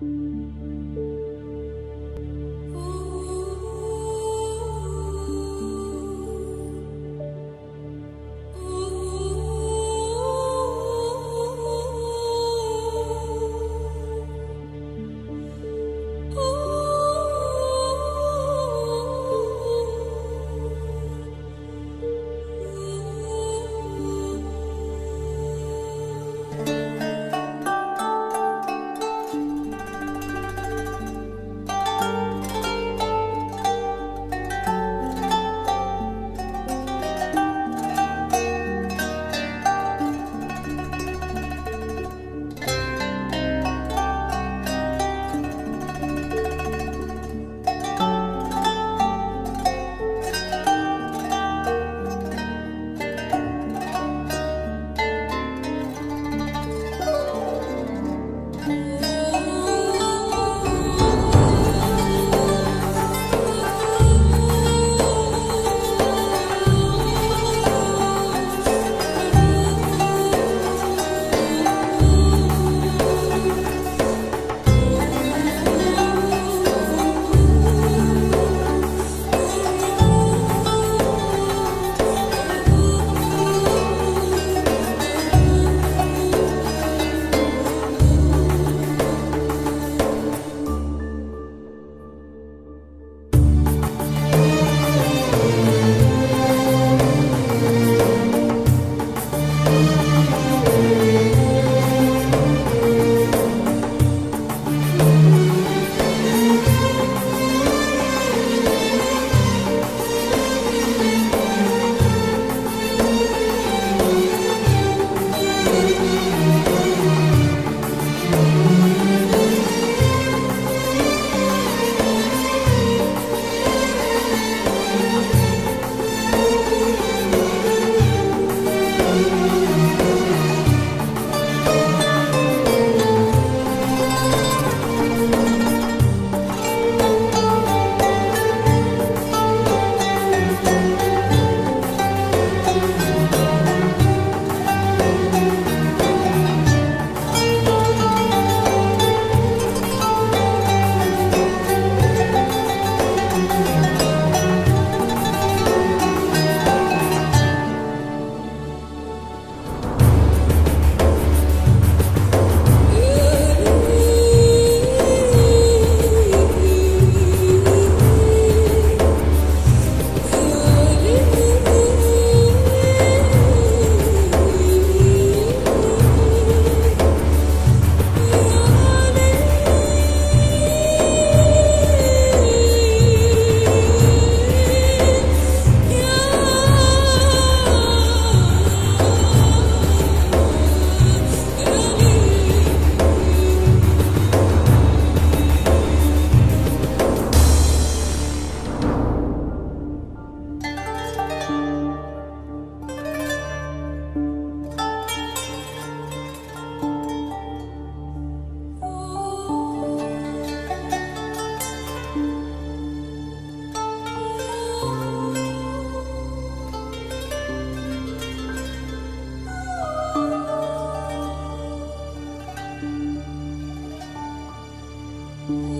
Thank you.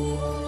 you.